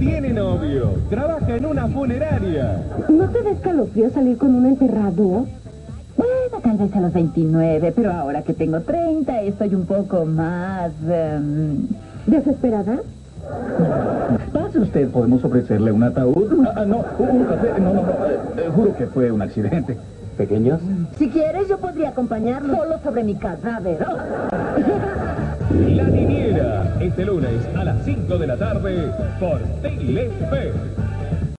tiene novio. Trabaja en una funeraria. ¿No te da escalofrío salir con un enterrado? Bueno, tal vez a los 29, pero ahora que tengo 30 estoy un poco más... em, ¿Desesperada? Pase usted, podemos ofrecerle un ataúd. Ah, ah, no, un café. No, no, no. eh, eh, juro que fue un accidente. ¿Pequeños? Si quieres, yo podría acompañarlo. Solo sobre mi cadáver. La Niñera, este lunes a las 5 de la tarde por Telefe.